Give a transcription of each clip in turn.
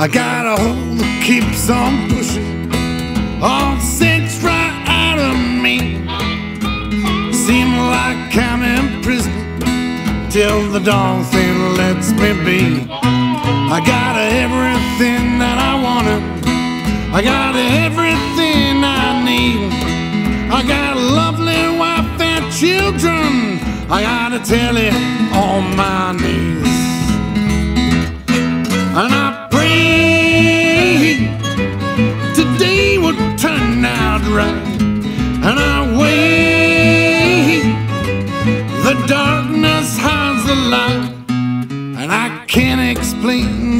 I got a hole that keeps on pushing all the sense right out of me. Seem like I'm in prison till the dawn thing lets me be. I got everything that I wanted. I got everything I need. I got a lovely wife and children. I gotta tell you on my knees.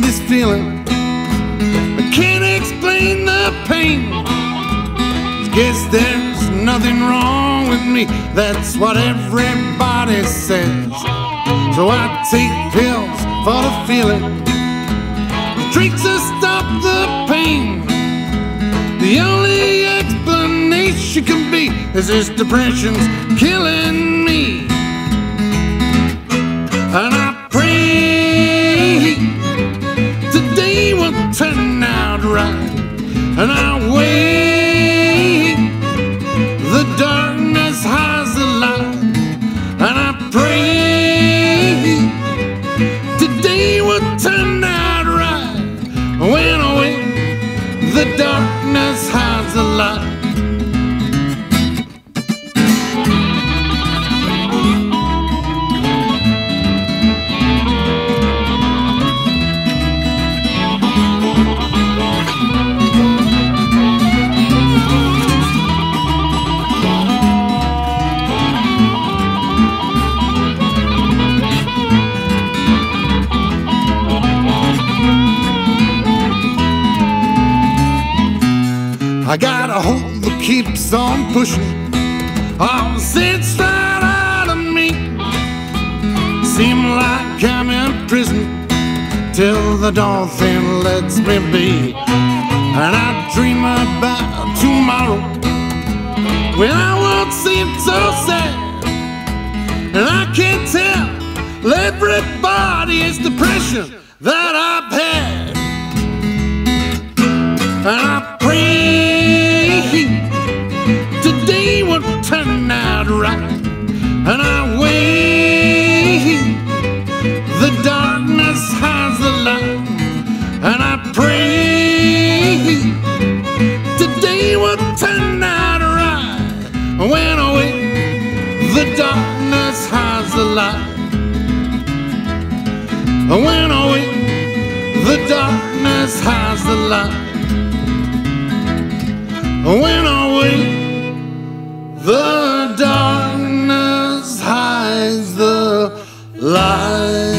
This feeling, I can't explain the pain. Guess there's nothing wrong with me, that's what everybody says. So I take pills for the feeling The drinks to stop the pain. The only explanation can be is this depression's killing me. And I hides I got a hole that keeps on pushing the sense right out of me. Seem like I'm in prison till the dawn thing lets me be. And I dream about tomorrow when I won't seem so sad. And I can't tell everybody it's depression that I've had. Right. And I wait, the darkness hides the light. And I pray today will turn out right. When I wait, the darkness hides the light. When I wait, the darkness hides the light. When the